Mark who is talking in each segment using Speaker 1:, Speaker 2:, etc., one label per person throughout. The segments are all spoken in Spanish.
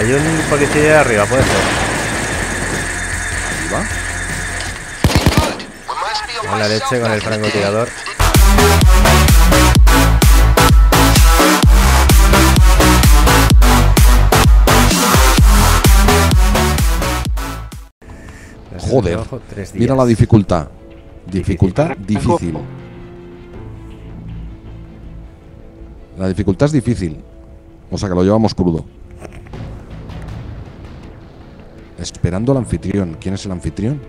Speaker 1: Hay un policía de arriba, puede ser.
Speaker 2: ¿Va?
Speaker 1: En la leche con el francotirador.
Speaker 2: Joder.
Speaker 1: Ojo,
Speaker 2: Mira la dificultad. Dificultad difícil. La dificultad es difícil. O sea que lo llevamos crudo. Esperando al anfitrión. ¿Quién es el anfitrión?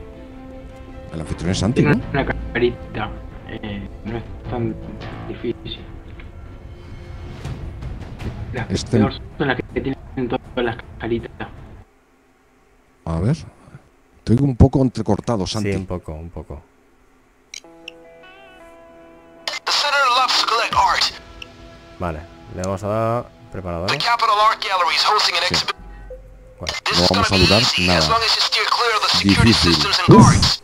Speaker 2: El anfitrión es Santi,
Speaker 3: Tiene
Speaker 2: ¿no?
Speaker 3: una carita. Eh, no es tan difícil. Las
Speaker 2: Este-
Speaker 3: son las que tienen todas las caritas.
Speaker 2: A ver. Estoy un poco entrecortado, Santi.
Speaker 1: Sí, un poco, un poco.
Speaker 4: The Senator loves to collect art.
Speaker 1: Vale, le vamos a dar
Speaker 4: an
Speaker 2: Sí.
Speaker 1: Bueno,
Speaker 2: No vamos a
Speaker 4: easy
Speaker 2: nada. Difícil. Uf.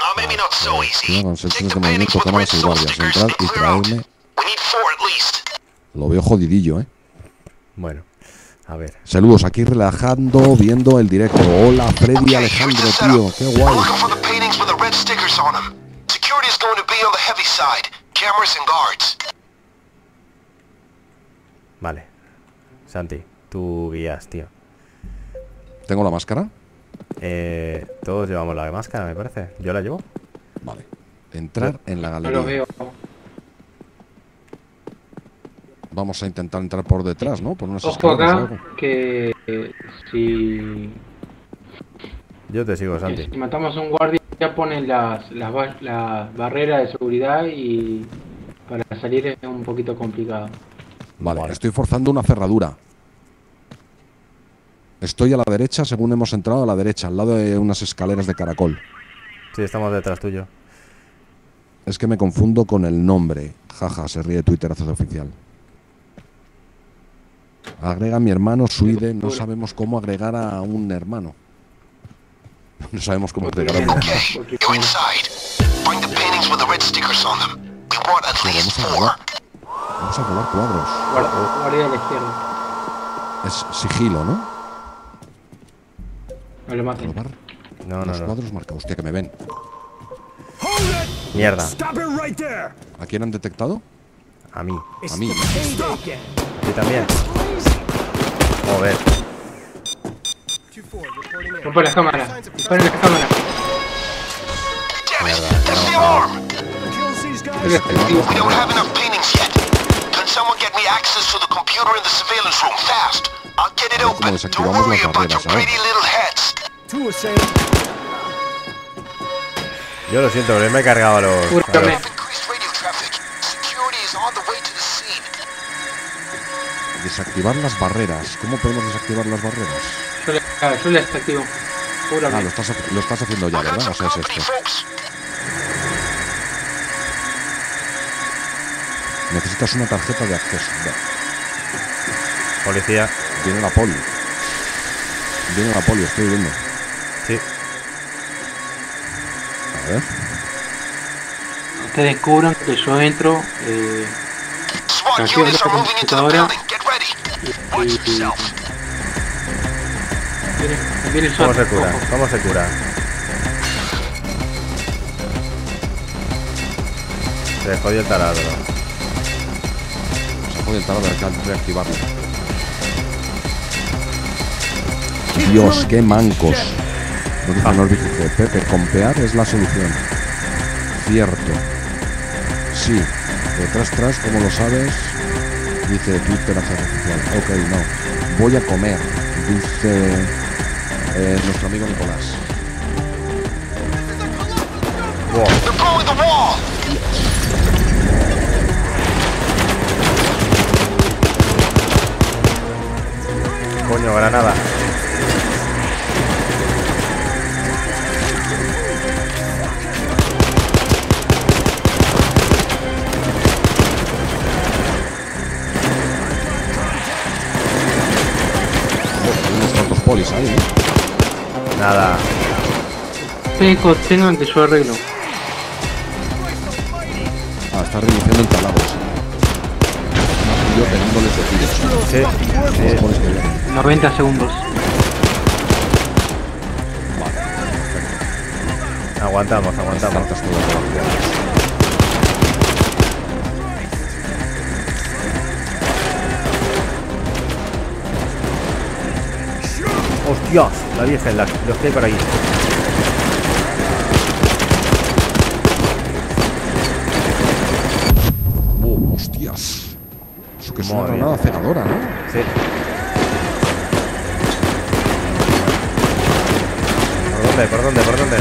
Speaker 4: Oh,
Speaker 2: de movimiento, cámaras y guardias. Entrar y traerme. Lo veo jodidillo, ¿eh?
Speaker 1: bueno, a ver.
Speaker 2: Saludos, aquí relajando, viendo el directo. Hola, Freddy
Speaker 4: Okay,
Speaker 2: Alejandro, tío. Qué guay.
Speaker 4: looking for the paintings with the red stickers on them. Security is going to be on the heavy side. Cameras and guards.
Speaker 1: Vale. Santi, tú guías, tío.
Speaker 2: ¿Tengo la máscara?
Speaker 1: Eh, todos llevamos la máscara, me parece. ¿Yo la llevo?
Speaker 2: Vale. Entrar en la
Speaker 3: No
Speaker 2: galería.
Speaker 3: lo veo.
Speaker 2: Vamos a intentar entrar por detrás, ¿no? Por unas
Speaker 3: Ojo acá que eh, si,
Speaker 1: Yo te sigo, Santi.
Speaker 3: si matamos a un guardia ya ponen las, las, ba- las barreras de seguridad y para salir es un poquito complicado.
Speaker 2: Vale,
Speaker 1: Vale.
Speaker 2: estoy forzando una cerradura. Estoy a la derecha, según hemos entrado a la derecha, al lado de unas escaleras de caracol.
Speaker 1: Sí, estamos detrás tuyo.
Speaker 2: Es que me confundo con el nombre. Jaja, se ríe Twitter hace oficial. Agrega a mi hermano Suide. No sabemos cómo agregar a un hermano. No sabemos cómo agregar a un hermano. Vamos a robar. Vamos a robar cuadros.
Speaker 3: Guardia, guardia a la izquierda.
Speaker 2: Es sigilo, ¿no?
Speaker 3: No lo.
Speaker 2: Robar
Speaker 1: No, no,
Speaker 2: los
Speaker 1: no.
Speaker 2: cuadros marcados. Hostia, que me ven.
Speaker 1: Mierda.
Speaker 2: ¿A quién han detectado?
Speaker 1: A mí.
Speaker 2: A mí.
Speaker 1: A ti también. Joder.
Speaker 3: Rompe las cámaras. Disparen las cámaras.
Speaker 4: Damn it,
Speaker 1: Mierda, no, no.
Speaker 4: alarm.
Speaker 3: Efectivo.
Speaker 4: We don't have enough paintings yet. Can someone get me access to the computer in the surveillance room fast? I'll get it
Speaker 2: A ver cómo
Speaker 4: open. Don't
Speaker 2: desactivamos las barreras, a ver.
Speaker 4: pretty little heads.
Speaker 1: Yo lo siento, pero me he cargado a los.
Speaker 3: Cúrame.
Speaker 1: a los-
Speaker 4: Increased radio traffic. Security is on the way to the scene.
Speaker 2: Desactivar las barreras. ¿Cómo podemos desactivar las barreras?
Speaker 3: Yo le, ah, yo le desactivo.
Speaker 2: Ah,
Speaker 3: Cúrame.
Speaker 2: lo estás, lo estás haciendo ya, ¿verdad? O sea, es esto. Necesitas una tarjeta de acceso.
Speaker 1: Policía.
Speaker 2: Viene la poli. Viene la poli, estoy viendo.
Speaker 1: Sí.
Speaker 2: A ver.
Speaker 3: Ustedes cubran que yo entro. Eh,
Speaker 4: SWAT
Speaker 3: Tranquilo,
Speaker 4: units are
Speaker 3: no,
Speaker 4: moving into the
Speaker 3: computadora.
Speaker 4: building. Get ready. Watch yourself.
Speaker 3: viene, viene el
Speaker 1: ¿Cómo
Speaker 3: SWAT.
Speaker 1: se cura?
Speaker 3: Ojo.
Speaker 1: ¿Cómo se cura? Se jodió el taladro.
Speaker 2: Se puede entrar a ver, que reactivarlo. Dios, qué mancos. Nos dice Norby GG. Pepe, compear es la solución. Cierto. Sí. Detrás, tras, como lo sabes, dice Twitter hace oficial. Ok, no. Voy a comer, dice eh, nuestro amigo Nicolás.
Speaker 1: Coño, granada.
Speaker 3: Tengo, tengan que yo arreglo.
Speaker 2: Ah, está reiniciando en taladros. yo teniéndoles de tiros.
Speaker 1: Sí.
Speaker 2: Los
Speaker 1: sí.
Speaker 2: pones que vienen.
Speaker 3: 90 segundos.
Speaker 1: Aguantamos, aguantamos.
Speaker 2: Balanceadas.
Speaker 1: ¡Hostias! La vieja, la, los que hay por ahí.
Speaker 2: Es una granada
Speaker 1: mía.
Speaker 2: cegadora, ¿no?
Speaker 1: Sí. ¿Por dónde? ¿Por dónde? ¿Por dónde?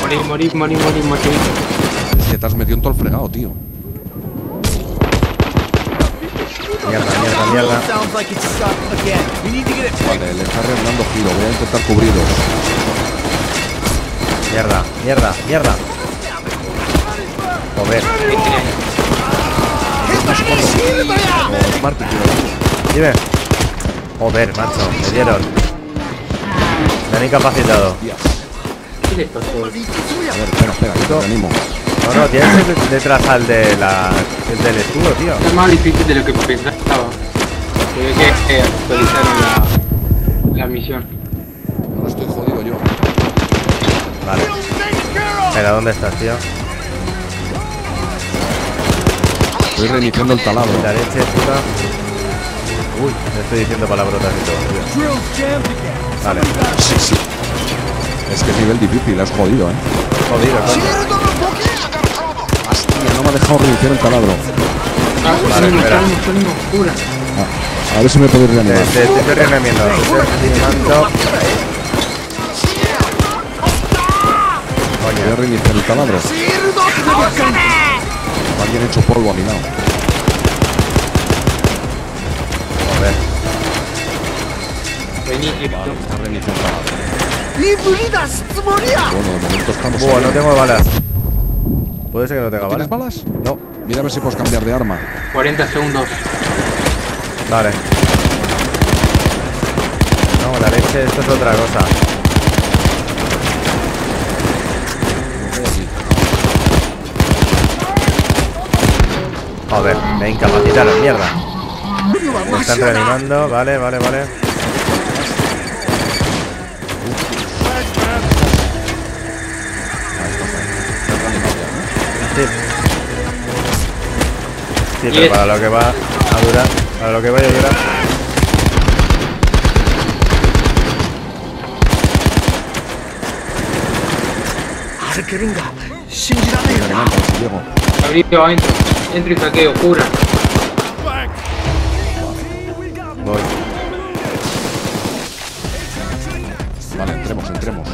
Speaker 3: Morir, morir, morir, morir, morir.
Speaker 2: Es que te has metido en todo el fregado, tío.
Speaker 1: Mierda, mierda, mierda.
Speaker 5: Sounds like it's stuck again. We need to get it
Speaker 2: Vale, le está arreglando giro. Voy a intentar cubriros.
Speaker 1: Mierda, mierda, mierda. Joder.
Speaker 2: Tío.
Speaker 1: Dime. Joder, macho. Me dieron. Me han incapacitado.
Speaker 2: Hostias.
Speaker 3: ¿Qué le pasó?
Speaker 2: A ver, espera, espera, que te.
Speaker 1: No, no, tienes detrás al de la, el del escudo, tío.
Speaker 3: Es más difícil de lo que pensaba. Se ve que actualizaron la, la misión.
Speaker 2: Ahora estoy jodido yo.
Speaker 1: Vale. Espera, ¿dónde estás, tío?
Speaker 2: Estoy reiniciando el taladro.
Speaker 1: La leche, puta. Uy, me estoy diciendo palabrotas y todo, tío. Vale.
Speaker 2: Sí, sí. Es que es nivel difícil, has jodido, eh.
Speaker 1: Jodido, coño.
Speaker 2: Hostia, no me ha dejado reiniciar el taladro.
Speaker 3: Ah,
Speaker 1: Vale, espera.
Speaker 2: A ver si me podéis reanimar.
Speaker 1: Te, te, estoy reanimando. Te estoy reanimando.
Speaker 2: Voy a reiniciar el taladro. Alguien hecho polvo a mi lado.
Speaker 1: Joder.
Speaker 3: Vale,
Speaker 2: está reiniciando el. Bueno, de momento estamos.
Speaker 1: Buah, no tengo balas. Puede ser que no tenga balas.
Speaker 2: ¿Tienes
Speaker 1: balas? No.
Speaker 2: Mira a ver si puedes cambiar de arma.
Speaker 3: 40 segundos.
Speaker 1: Vale. No, la leche, esto es otra cosa. Joder, me incapacitaron, mierda. Me están reanimando, vale, vale, vale. Sí. Sí, pero para lo que va a durar, a lo que vaya a
Speaker 2: llegar. que venga.
Speaker 3: Abrió, entro. Entro y saqueo, cura.
Speaker 1: Voy.
Speaker 2: Vale, entremos, entremos.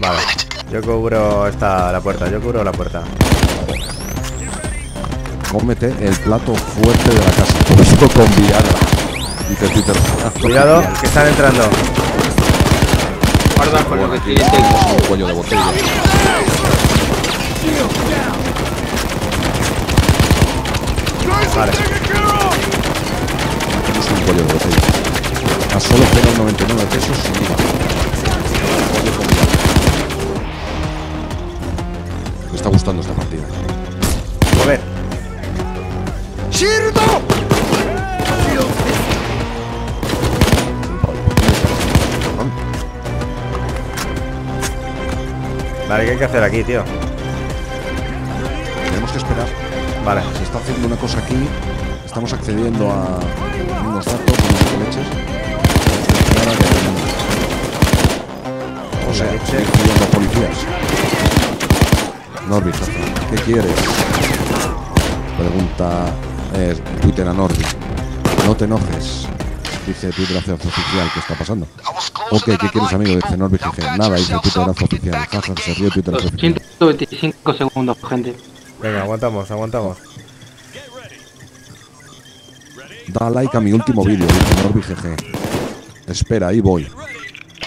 Speaker 1: Vale, yo cubro esta, la puerta, yo cubro la puerta.
Speaker 2: Cómete el plato fuerte de la casa. Puesto con Viagra. Dice Twitter.
Speaker 1: Cuidado, que están entrando.
Speaker 3: Guarda con lo que tiene
Speaker 2: un cuello de botella.
Speaker 1: Vale.
Speaker 2: Tenemos un cuello de botella. A solo 0,99 pesos sin IVA. Me está gustando esta partida.
Speaker 1: Joder.
Speaker 5: シールド
Speaker 1: Vale, ¿qué hay que hacer aquí, tío?
Speaker 2: Tenemos que esperar.
Speaker 1: Vale.
Speaker 2: Se está haciendo una cosa aquí. Estamos accediendo a unos datos, unos leches. Y ahora que- O sea,
Speaker 1: leche.
Speaker 2: seguir pidiendo policías. Norby, ¿qué quieres? Pregunta eh, Twitter a Norby. No te enojes. Dice Twitter hace oficial. ¿Qué está pasando? Ok, ¿qué quieres amigo? Dice Norby Nada, dice
Speaker 4: yourselves
Speaker 2: Twitter
Speaker 4: up
Speaker 2: hace
Speaker 4: and get
Speaker 2: oficial. Jaja, se ríe oficial.
Speaker 3: 225 segundos, gente.
Speaker 1: Venga, aguantamos, aguantamos.
Speaker 2: Da like a mi último vídeo, dice Norby GG. Espera, ahí voy.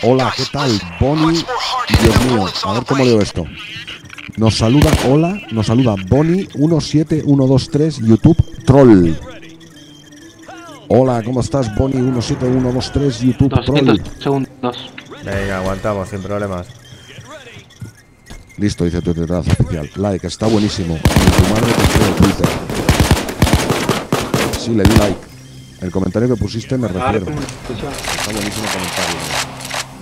Speaker 2: Hola, ¿qué tal? Bonnie. Dios mío, a ver cómo leo esto. Nos saluda, hola, nos saluda Bonnie17123 YouTube Troll. Hola, ¿cómo estás? Bonnie17123 YouTube
Speaker 3: 200
Speaker 2: Troll.
Speaker 3: segundos.
Speaker 1: Venga, aguantamos, sin problemas.
Speaker 2: Listo, dice tu tetraz oficial. Like, está buenísimo. Tu madre te en Twitter. Sí, le di like. El comentario que pusiste me refiero.
Speaker 3: con munición.
Speaker 2: Está buenísimo comentario.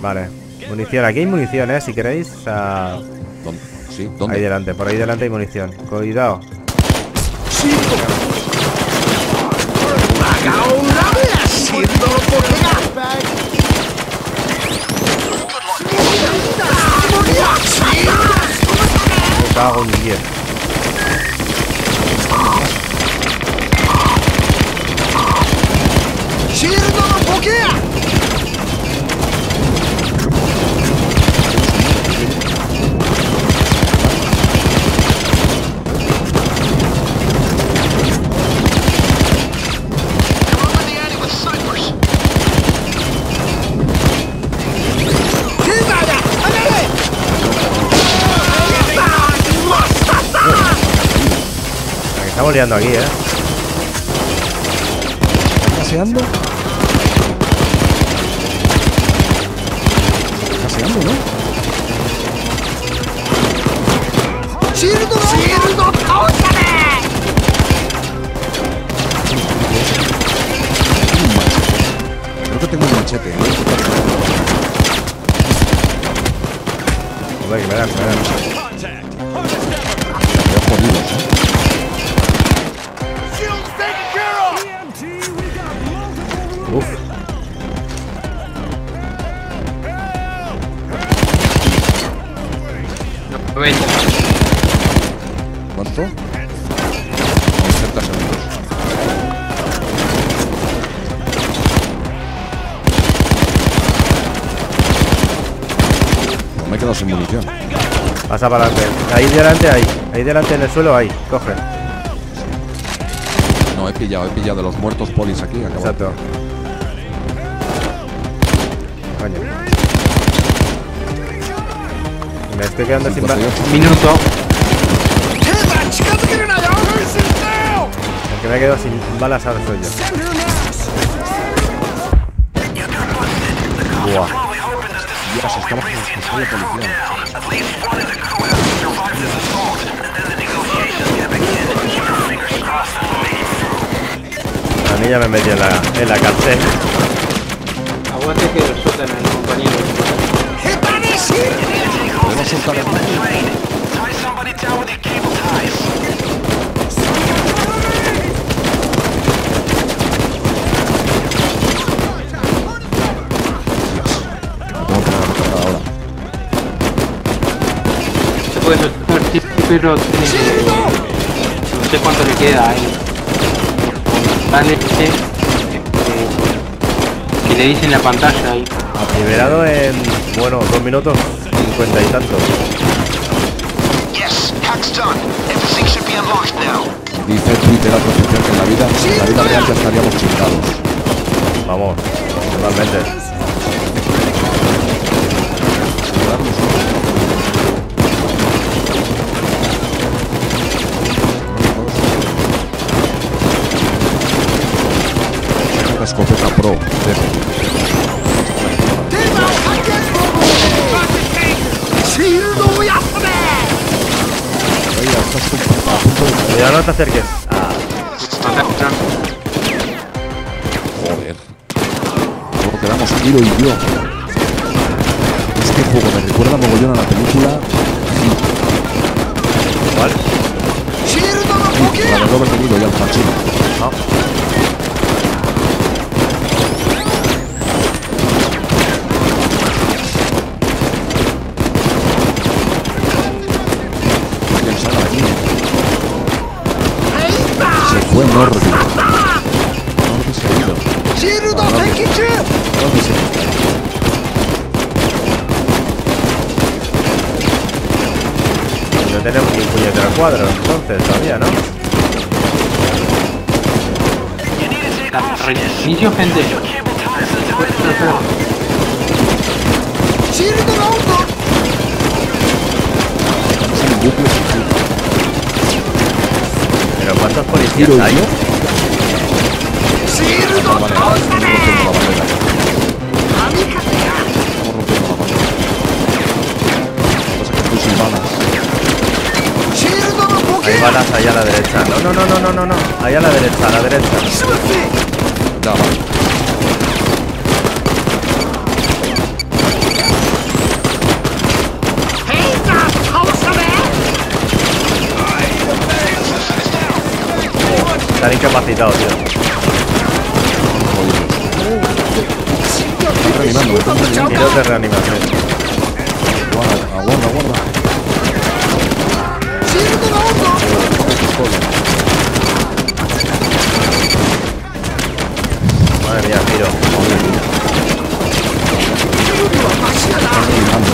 Speaker 1: Vale. Munición, aquí hay munición, eh, si queréis. O sea,
Speaker 2: ¿Dónde? Sí,
Speaker 1: ahí
Speaker 2: ¿dónde?
Speaker 1: delante, por ahí delante hay munición. Cuidado. Cago en estamos liando aquí, eh.
Speaker 2: ¿Paseando? ¿Paseando,
Speaker 1: Pasa para adelante. Ahí delante hay. Ahí delante en el suelo hay. Coge.
Speaker 2: No, he pillado, he pillado de los muertos polis aquí. Acabo.
Speaker 1: Exacto. Coño. Me estoy quedando sin balas.
Speaker 2: 58.
Speaker 3: Minuto.
Speaker 1: El que me he quedado sin balas ahora soy yo. Buah.
Speaker 2: Dios, estamos con el de policía.
Speaker 1: A mí ya me metí en la, en la cárcel.
Speaker 3: Aguante que lo sueltan al compañero.
Speaker 2: ¿Podemos
Speaker 3: Pero no sé cuánto le queda ahí. Dale, eh, que le dicen la pantalla ahí.
Speaker 1: Liberado en, bueno, dos minutos cincuenta y tantos.
Speaker 4: Yes, hack's done. Everything should be unlocked now.
Speaker 2: Dice Twitter oficial que en la vida, en la vida real ya estaríamos chingados.
Speaker 1: Vamos, totalmente.
Speaker 2: Escopeta pro. de-
Speaker 1: Cuidado, no te acerques.
Speaker 3: Pantalla.
Speaker 2: Joder. Luego quedamos Kiro y yo. Este juego me recuerda mogollón a la película
Speaker 1: ¿Cuál?
Speaker 2: la de Robert De Niro y Al Pacino.
Speaker 1: No.
Speaker 2: ¿Quién sabe aquí? Se fue Norby. Norby se ha ido. Norby se ha ido.
Speaker 1: No tenemos ni puñetero cuadro, entonces, todavía, ¿no?
Speaker 3: Reinicio, gente.
Speaker 1: tiro
Speaker 2: yo.
Speaker 1: Hay balas ahí a la derecha. No, no, no, no, no, no, no. Ahí a la derecha, a la derecha. No. incapacitado, tío.
Speaker 2: Reanimando,
Speaker 1: de reanimación.
Speaker 2: Aguarda, aguarda,
Speaker 5: aguarda.
Speaker 1: Madre mía, tiro.
Speaker 5: Están
Speaker 2: reanimando.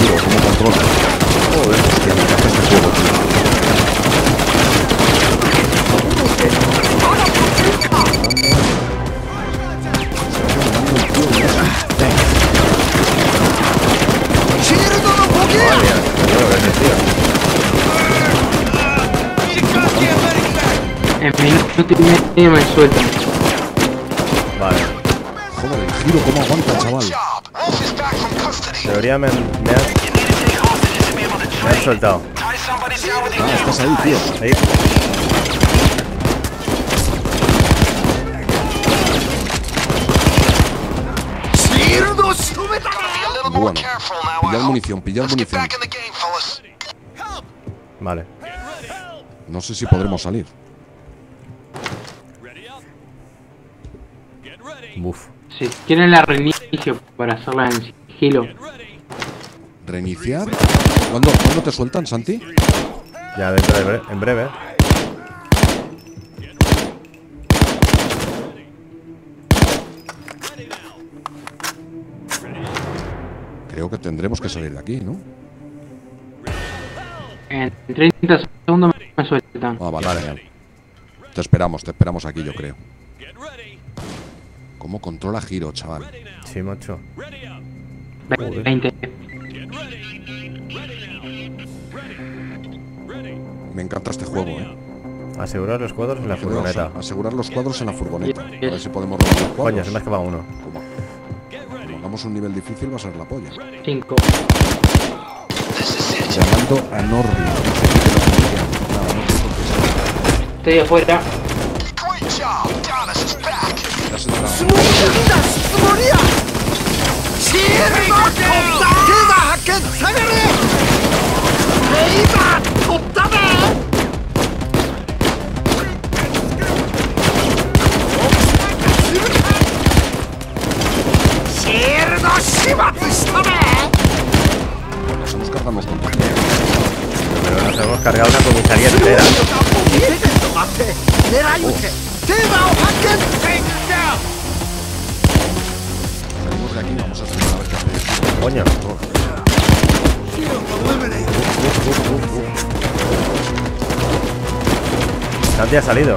Speaker 2: Tiro, cómo controla. Joder, hostia, me encanta este.
Speaker 3: No tiene más suelta.
Speaker 1: Vale.
Speaker 2: Joder, el tiro cómo aguanta, chaval.
Speaker 1: Debería me, me, han... me han soltado.
Speaker 2: Ah, estás ahí, tío.
Speaker 1: Ahí.
Speaker 2: Bueno, pillar munición, pillar munición.
Speaker 1: Vale.
Speaker 2: No sé si podremos salir.
Speaker 1: Buf.
Speaker 3: Si quieren la reinicio para hacerla en sigilo.
Speaker 2: ¿Reiniciar? ¿Cuándo, ¿cuándo te sueltan, Santi?
Speaker 1: Ya dentro de bre- en breve.
Speaker 2: Creo que tendremos que salir de aquí, ¿no?
Speaker 3: En 30 segundos me sueltan.
Speaker 2: Ah, vale. Te esperamos, te esperamos aquí, yo creo. ¿Cómo controla giro, chaval?
Speaker 1: Sí, macho.
Speaker 3: 20.
Speaker 2: Me encanta este juego, ¿eh?
Speaker 1: Asegurar los cuadros en la furgoneta.
Speaker 2: Asegurar los cuadros en la furgoneta. A ver si podemos robar los
Speaker 1: Coño,
Speaker 2: cuadros.
Speaker 1: se me ha escapado uno.
Speaker 2: Como, como hagamos un nivel difícil va a ser la polla.
Speaker 3: 5.
Speaker 2: Llamando a Norri. Nada, no te contestes.
Speaker 3: Estoy afuera.
Speaker 5: つもりだつもりやシールド取ったテーザー発見下がれテーザー取ったぜシールド始末したぜ
Speaker 2: Nos hemos cargado los contactos.
Speaker 1: Pero nos hemos cargado una comisaría entera.
Speaker 5: 見ててと
Speaker 2: aquí, vamos a
Speaker 1: Santi ha salido.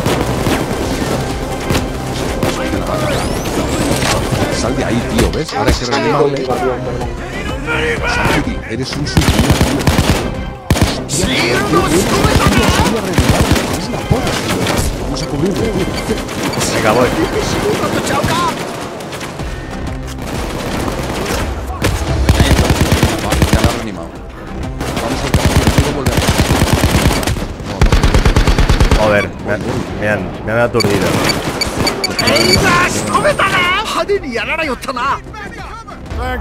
Speaker 2: Sal de ahí, tío, ¿ves? Ahora que eres un suicidio, Vamos a tío.
Speaker 1: Venga. Me han, me han, me han aturdido.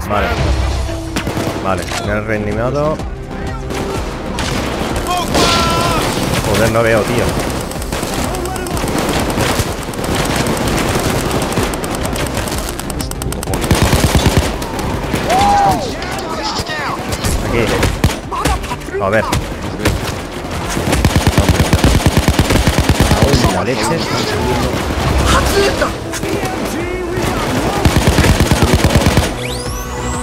Speaker 1: Vale. Vale, me han reanimado. Joder, no veo, tío. Aquí. A ver.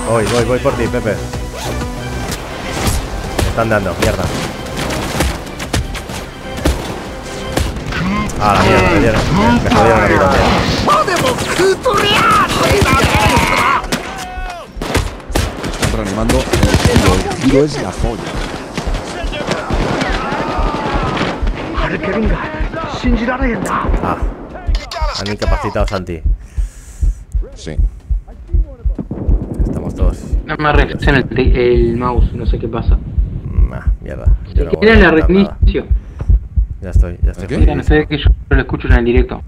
Speaker 1: Voy, voy, voy por ti, Pepe. Me están dando, mierda. A la mierda, me dieron. Me jodieron a mí
Speaker 2: Están reanimando el tiro. El tiro es la
Speaker 5: folla.
Speaker 1: Ah, han incapacitado a Santi.
Speaker 2: Sí.
Speaker 1: Estamos todos.
Speaker 3: No me reacciona el, el mouse, no sé qué pasa.
Speaker 1: Mm, Ah, mierda. Yo no voy a nada.
Speaker 3: reinicio.
Speaker 1: Ya estoy, ya estoy.
Speaker 2: ¿Qué?
Speaker 3: Miren ustedes que yo lo escucho en el directo.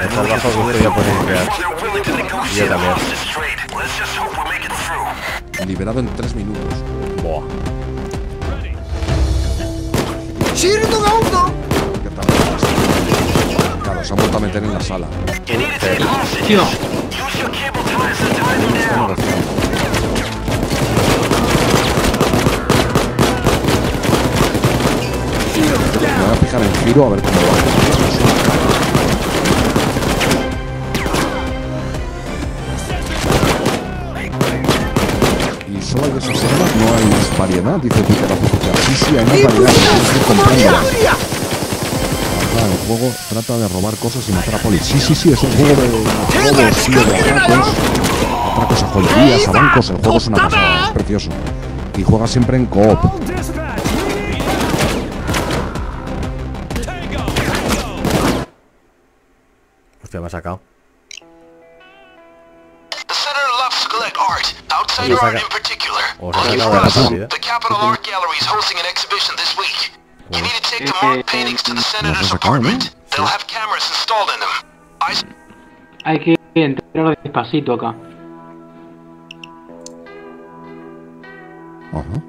Speaker 1: Está abajo justo ya puedes crear. Y yo también.
Speaker 2: Liberado en tres minutos.
Speaker 5: Boah. ¡Shirito Gauto!
Speaker 2: ¿Qué tal? Claro, se han vuelto a meter en la sala.
Speaker 3: ¡Tío!
Speaker 2: Me voy a fijar en giro a ver cómo va. armas no hay más variedad, dice Pícara Pupucha. Sí, sí, hay más variedad, pero tienes que el juego trata de robar cosas y matar a polis. Sí, sí, sí, es un juego de, juego de de atracos, atracos a joyerías, a bancos, el juego es una pasada, es precioso. Y juega siempre en coop.
Speaker 1: Hostia, me ha sacado. Me
Speaker 4: ha sacado
Speaker 1: o
Speaker 4: Well,
Speaker 1: saca de la partida.
Speaker 4: the Capitol Art Gallery is hosting an exhibition this week. You need to take the marked paintings to the senator's
Speaker 2: sacado, ¿no?
Speaker 4: apartment. They'll have cameras installed in them. I s-
Speaker 3: hay que entrar despacito acá.
Speaker 2: Ajá.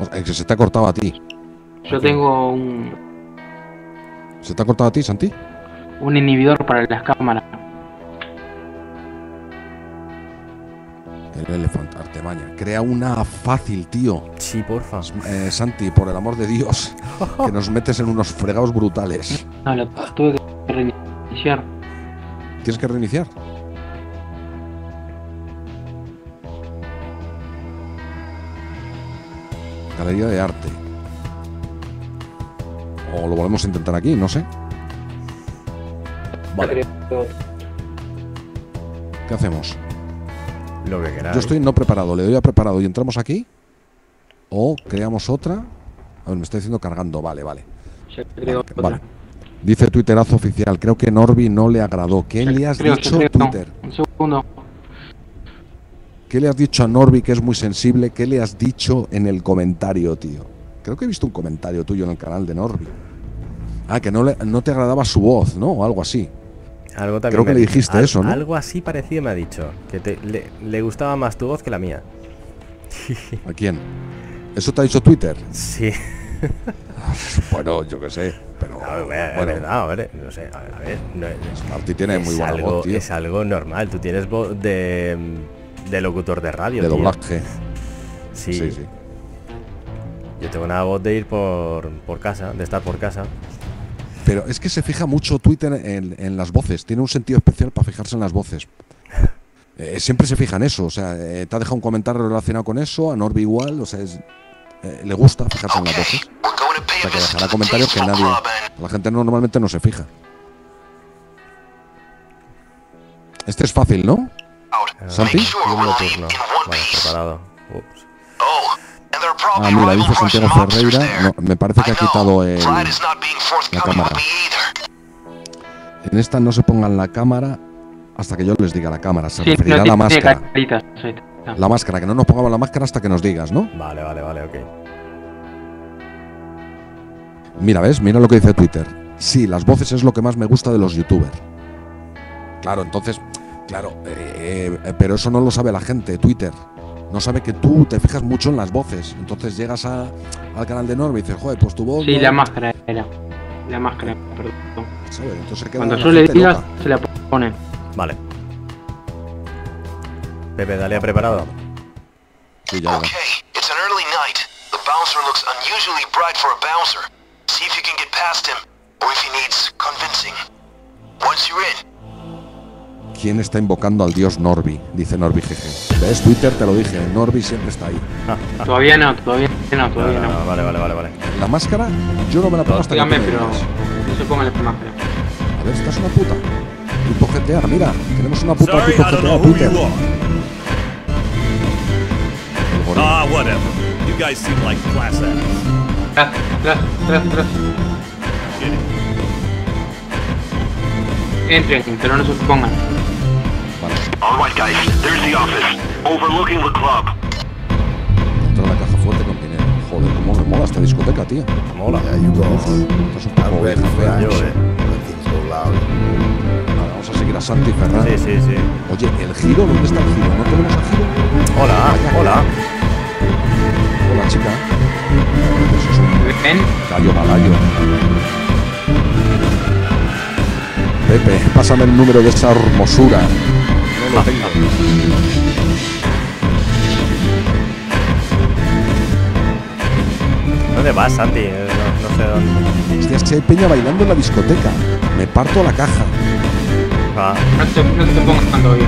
Speaker 2: O sea, se te ha cortado a ti.
Speaker 3: Yo tengo un,
Speaker 2: ¿Se te ha cortado a ti, Santi?
Speaker 3: un inhibidor para las cámaras.
Speaker 2: El elefante, Artemaña. Crea una fácil, tío.
Speaker 1: Sí, porfa.
Speaker 2: Eh, Santi, por el amor de Dios, que nos metes en unos fregados brutales.
Speaker 3: No, lo tuve que reiniciar.
Speaker 2: ¿Tienes que reiniciar? Galería de arte. O lo volvemos a intentar aquí, no sé.
Speaker 1: Vale,
Speaker 2: ¿Qué hacemos?
Speaker 1: Lo que queráis.
Speaker 2: Yo estoy no preparado. Le doy a preparado y entramos aquí. O creamos otra. A ver, me está diciendo cargando. Vale, vale. Vale,
Speaker 3: otra.
Speaker 2: vale. Dice Twitterazo oficial. Creo que Norby no le agradó. ¿Qué le has
Speaker 3: Creo,
Speaker 2: dicho. Twitter?
Speaker 3: Un segundo.
Speaker 2: ¿Qué le has dicho a Norby que es muy sensible? ¿Qué le has dicho en el comentario, tío? Creo que he visto un comentario tuyo en el canal de Norby. Ah, que no, le, no te agradaba su voz, ¿no? O algo así.
Speaker 1: Algo también
Speaker 2: Creo que
Speaker 1: me
Speaker 2: le
Speaker 1: dijo.
Speaker 2: dijiste eso, ¿no?
Speaker 1: Algo así parecido me ha dicho. Que te- le, le gustaba más tu voz que la mía.
Speaker 2: ¿A quién? ¿Eso te ha dicho Twitter?
Speaker 1: Sí.
Speaker 2: Bueno, yo qué sé. Pero bueno,
Speaker 1: no sé, a ver, a ver, no,
Speaker 2: Marty tiene
Speaker 1: es
Speaker 2: muy buena
Speaker 1: algo,
Speaker 2: voz, tío.
Speaker 1: Es algo normal, tú tienes voz de, de locutor de radio.
Speaker 2: De
Speaker 1: tío.
Speaker 2: doblaje.
Speaker 1: Sí,
Speaker 2: Sí, sí.
Speaker 1: yo tengo una voz de ir por, por casa, de estar por casa.
Speaker 2: Pero es que se fija mucho Twitter en, en las voces. Tiene un sentido especial para fijarse en las voces. Eh, siempre se fija en eso. O sea, eh, te ha dejado un comentario relacionado con eso. A Norby igual. O sea, es- eh, le gusta fijarse en las voces. O sea, que dejará comentarios que nadie. La gente normalmente no se fija. Este es fácil, ¿no? Santi?
Speaker 1: Vale, preparado. Ups.
Speaker 2: Ah, mira, dice Santiago Ferreira. No, me parece que ha quitado el.
Speaker 4: Forthcoming
Speaker 2: cámara. En esta no se pongan la cámara hasta que yo les diga la cámara. Se
Speaker 3: Sí,
Speaker 2: referirá
Speaker 3: no
Speaker 2: a la máscara. La máscara, que no nos pongamos la máscara hasta que nos digas, ¿no?
Speaker 1: Vale, vale, vale, ok.
Speaker 2: Mira, ¿ves? Mira lo que dice Twitter. Sí, las voces es lo que más me gusta de los youtubers. Claro, entonces, claro, eh, eh, pero eso no lo sabe la gente, Twitter. No sabe que tú te fijas mucho en las voces. Entonces llegas a- al canal de Norby y dices, joder, pues tu voz.
Speaker 3: Sí,
Speaker 2: no-".
Speaker 3: la máscara era. La máscara, perdón.
Speaker 2: ¿Sabes? Entonces queda
Speaker 3: Cuando yo le
Speaker 2: gente
Speaker 3: diga,
Speaker 2: loca.
Speaker 3: se la pone.
Speaker 1: Vale. Pepe, dale a preparado.
Speaker 2: Sí, ya.
Speaker 4: Okay, it's an early night. The bouncer looks unusually bright for a bouncer. See if you can get past him, or if he needs convincing. Once you're in,
Speaker 2: ¿Quién está invocando al dios Norby? Dice Norby GG. ¿Ves? Twitter te lo dije. Norby siempre está ahí.
Speaker 3: Todavía no, todavía no, todavía
Speaker 1: no, vale, vale, vale, vale.
Speaker 2: La máscara, yo no me la pongo hasta que
Speaker 3: Dígame,
Speaker 2: me
Speaker 3: pero no se ponga la máscara.
Speaker 2: A ver, esta es una puta. Tipo GTA, mira. Tenemos una puta tipo GTA Twitter.
Speaker 6: whatever. You guys seem like class acts.
Speaker 3: Atrás, atrás.
Speaker 6: Get it.
Speaker 3: Entren, pero no se pongan.
Speaker 4: Alright guys, there's the office. Overlooking the club.
Speaker 2: dentro de la caja fuerte con dinero. Joder, cómo me mola esta discoteca, tío.
Speaker 1: Mola.
Speaker 7: Yeah, you go.
Speaker 2: Esto es un poco vieja fea.
Speaker 1: Yo, eh.
Speaker 2: Vale, vamos a seguir a Santi Ferran.
Speaker 1: Sí, sí, sí.
Speaker 2: Oye, ¿el giro? ¿Dónde está el giro? ¿No tenemos a giro?
Speaker 1: Hola, hola.
Speaker 2: Hola, chica. Eso es un
Speaker 3: ¿Ven?
Speaker 2: gallo malayo. Pepe, pásame el número de esa hermosura. No lo tengo.
Speaker 1: ¿Dónde vas, Santi? Eh, No, no sé dónde.
Speaker 2: Hostia, si hay peña bailando en la discoteca. Me parto la caja.
Speaker 1: Va.
Speaker 3: No te, no te pongas cuando yo.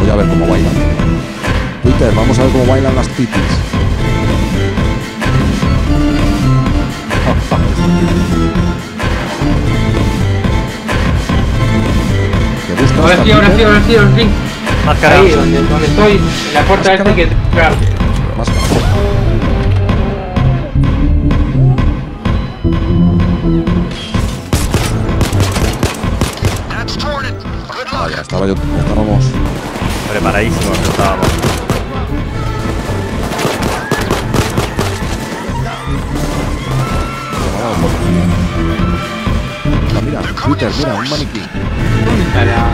Speaker 2: Voy a ver cómo bailan. Twitter, vamos a ver cómo bailan las titis.
Speaker 3: Ahora sí, ahora sí, ahora sí, ahora sí.
Speaker 1: Máscara.
Speaker 3: Ahí, donde, donde estoy, en la puerta esta que
Speaker 4: Tornit. Good luck.
Speaker 2: Vaya, estaba yo. Estábamos.
Speaker 1: Preparadísimos que estábamos.
Speaker 2: Ah, mira, Twitter, mira, un maniquí.
Speaker 3: ¿Dónde está la...?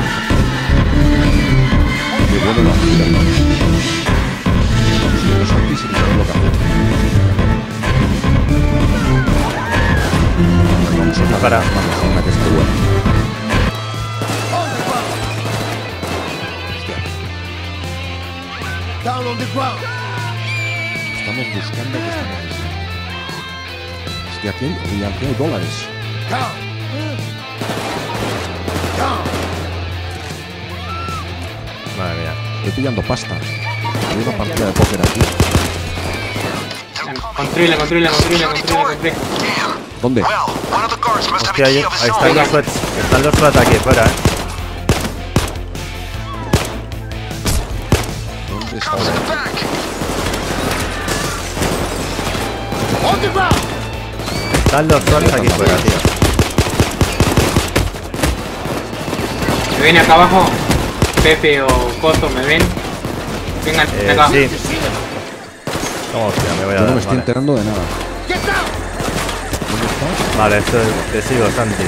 Speaker 2: Qué bueno la Twitter. Vamos siguiendo Santi sin saber lo que hacer. Vamos a una
Speaker 1: Para.
Speaker 2: Vamos a una que esté buena. Hostia,
Speaker 5: Down on the ground.
Speaker 2: estamos buscando que estamos buscando. Hostia, aquí hay, y aquí hay dólares. Estoy pillando pasta. Hay una partida de póker aquí.
Speaker 3: Encontré, la encontré, la encontré, la encontré, la encontré.
Speaker 4: Damn.
Speaker 2: ¿Dónde?
Speaker 1: Hostia, ahí, ahí están los flats. Están los flats aquí fuera, eh.
Speaker 2: ¿Dónde está?
Speaker 1: Están los flats aquí fuera, tío.
Speaker 3: ¿Me ven acá abajo? Pepe o Coto, ¿me ven? Vengan
Speaker 1: Eh,
Speaker 3: acá.
Speaker 1: sí. ¿Cómo hostia? Me voy a
Speaker 2: Yo no
Speaker 1: dar.
Speaker 2: me estoy
Speaker 1: Vale,
Speaker 2: enterando de nada. ¿Dónde está?
Speaker 1: vale esto es- te sigo, Santi.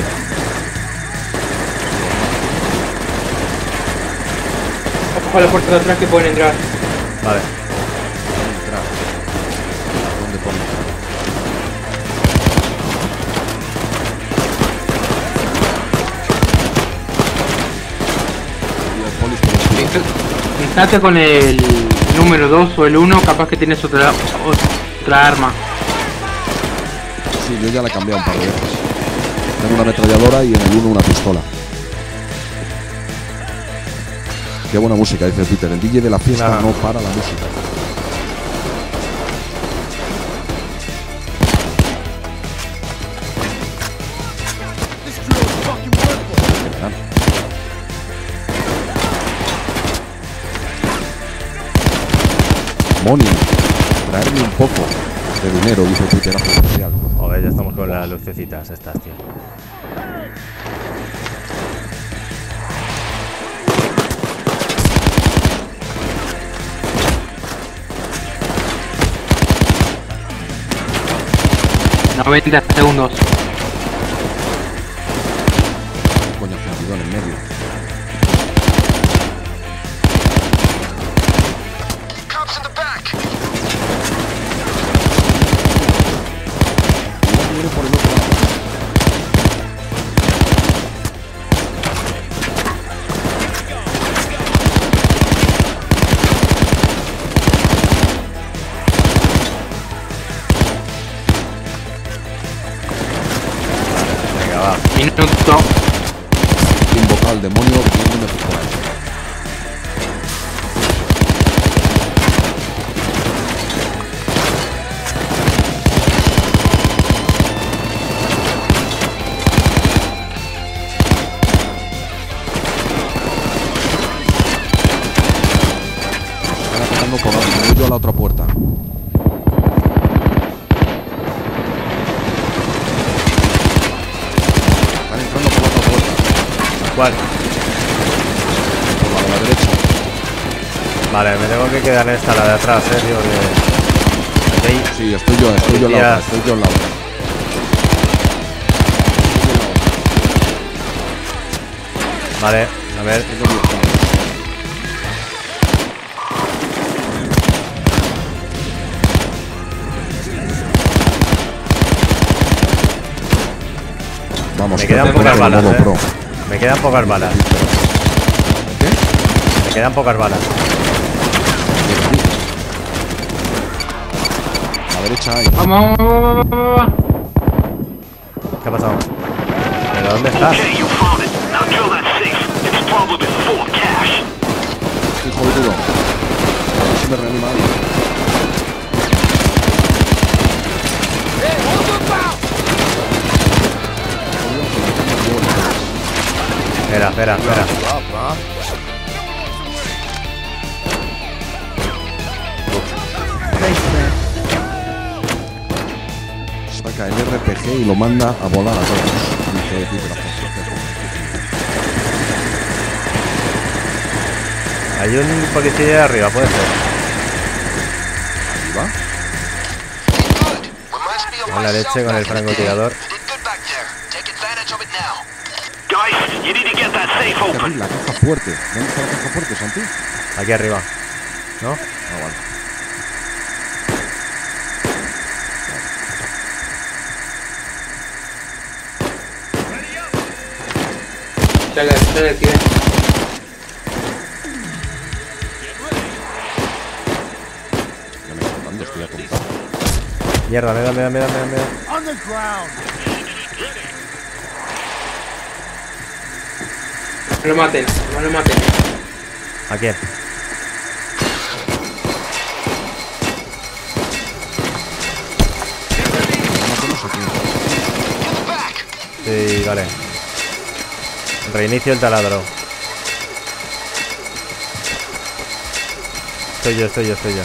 Speaker 3: Ojo a la puerta de atrás que pueden entrar.
Speaker 1: Vale.
Speaker 3: Estate con el número 2 o el 1, capaz que tienes otra, otra arma.
Speaker 2: Sí, yo ya la he cambiado un par de veces. Tengo una ametralladora y en el 1 una pistola. Qué buena música, dice Twitter. El DJ de la fiesta no para la música. Money, traerme un poco de dinero, dice Twitter oficial.
Speaker 1: Joder, ya estamos con las lucecitas estas, tío.
Speaker 3: No 90 segundos.
Speaker 2: La otra puerta. Están entrando por la otra puerta,
Speaker 1: ¿Cuál?
Speaker 2: por la de la derecha.
Speaker 1: Vale, me tengo que quedar en esta, la de atrás, eh, tío. Aquí hay-
Speaker 2: Sí, estoy yo, estoy yo en la otra, estoy yo en la otra.
Speaker 1: Vale, a ver.
Speaker 2: Vamos,
Speaker 1: Me quedan pocas balas, eh.
Speaker 2: pro.
Speaker 1: Me quedan pocas balas.
Speaker 2: ¿Qué?
Speaker 1: Me quedan pocas balas.
Speaker 2: A la derecha hay.
Speaker 3: Vamos, vamos, vamos, vamos, vamos.
Speaker 1: ¿Qué ha pasado? ¿Pero dónde estás?
Speaker 4: Okay, you found it. Now drill that safe. It's probably full of cash.
Speaker 2: Hijo de duro. A ver si me reanima alguien.
Speaker 1: Espera, espera.
Speaker 2: Saca el RPG y lo manda a volar a todos.
Speaker 1: Hay un policía de arriba, puede ser.
Speaker 2: Arriba.
Speaker 1: Con la leche, con el francotirador.
Speaker 2: Abrir la caja fuerte. ¿Dónde está la caja fuerte, Santi?
Speaker 1: Aquí arriba. ¿No?
Speaker 2: Ah, vale.
Speaker 3: Tío.
Speaker 2: Ya me está dando, estoy atontado.
Speaker 1: Mierda, me da, me da, me da, me da, me da.
Speaker 5: On the ground.
Speaker 3: No lo maten, no lo maten.
Speaker 1: ¿A quién? Sí, vale. Reinicio el taladro. Estoy yo, estoy yo, estoy yo.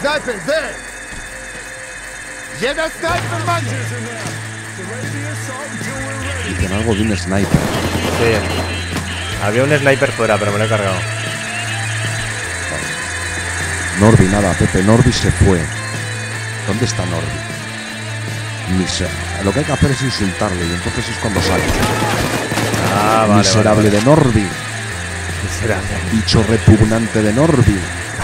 Speaker 5: Sniper there. Jeden sniper money.
Speaker 2: Dicen algo de un sniper.
Speaker 1: Sí. Había un sniper fuera, pero me lo he cargado.
Speaker 2: Norby, nada, Pepe. Norby se fue. ¿Dónde está Norby? Mise- Lo que hay que hacer es insultarle y entonces es cuando sale.
Speaker 1: Ah, vale.
Speaker 2: Miserable
Speaker 1: vale,
Speaker 2: de Norby.
Speaker 1: vale. Miserable.
Speaker 2: Bicho repugnante de Norby.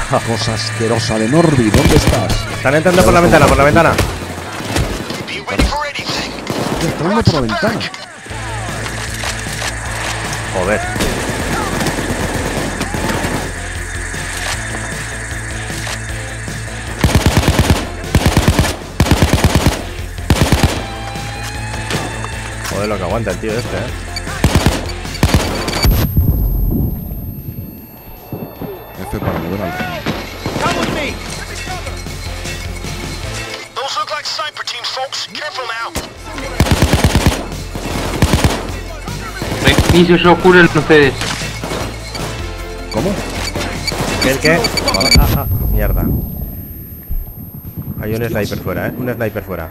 Speaker 2: Cosa asquerosa de Norby. ¿Dónde estás?
Speaker 1: Están entrando por la ventana, por la ventana.
Speaker 2: Entrando por la ventana.
Speaker 1: Joder. Joder, lo que aguanta el tío este, eh.
Speaker 2: F para mover
Speaker 3: Reinicio yo curen ustedes.
Speaker 2: ¿Cómo?
Speaker 1: ¿Qué, el qué? Ah, ah, mierda. Hay un sniper fuera, eh. Un sniper fuera.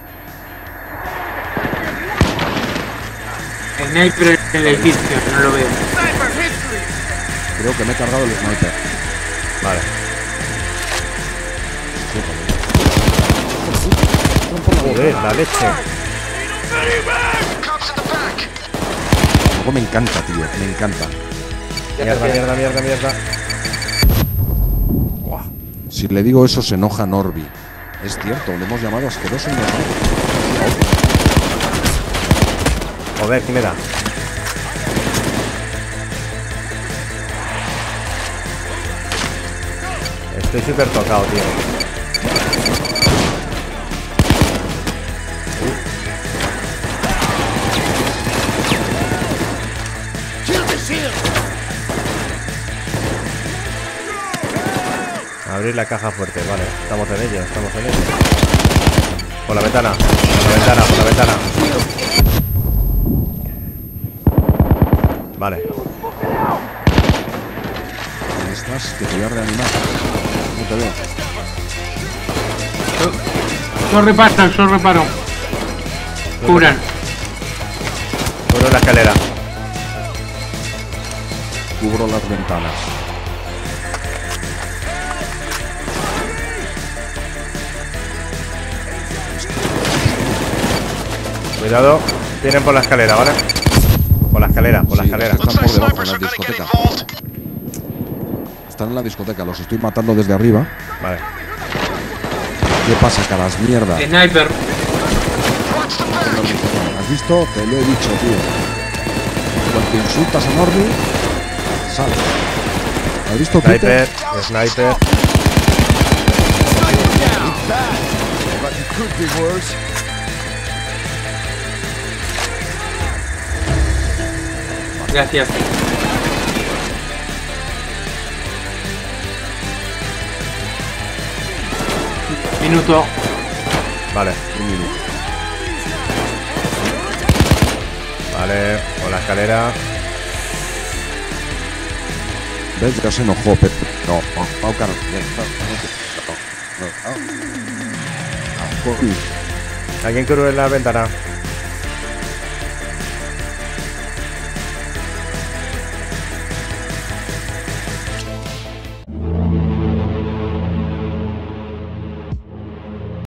Speaker 3: Sniper en el edificio, no lo veo.
Speaker 2: Creo que me he cargado el sniper.
Speaker 1: Joder, la leche.
Speaker 2: Me encanta, tío. Me encanta.
Speaker 1: Mierda, mierda, mierda, mierda.
Speaker 2: Si le digo eso se enoja Norby. Es cierto, le hemos llamado asqueroso y nos
Speaker 1: Joder, ¿quién me da? Estoy súper tocado, tío. Abrir la caja fuerte, vale. Estamos en ello, estamos en ello. Por la ventana. Por la ventana, por la ventana. Vale.
Speaker 2: ¿Dónde estás? Que te voy a reanimar. No te veo.
Speaker 3: Yo reparo, yo reparo. Curan.
Speaker 1: Cubro la escalera.
Speaker 2: Cubro las ventanas.
Speaker 1: Cuidado. Vienen por la escalera, ¿vale? Por la escalera, por la
Speaker 2: Sí,
Speaker 1: escalera.
Speaker 2: Están por debajo en la discoteca. Están en la discoteca. Los estoy matando desde arriba.
Speaker 1: Vale.
Speaker 2: ¿Qué pasa, caras? Mierda.
Speaker 3: Sniper.
Speaker 2: ¿Has visto? Te lo he dicho, tío. Cuando insultas a Norby, sale. ¿Has visto, Peter?
Speaker 1: Sniper,
Speaker 3: Gracias. Minuto.
Speaker 1: Vale,
Speaker 2: Un minuto.
Speaker 1: vale. Por la escalera.
Speaker 2: ¿Ves? Ya se enojó, Pepe. No, no, no. No.
Speaker 1: ¿Alguien cubre la ventana?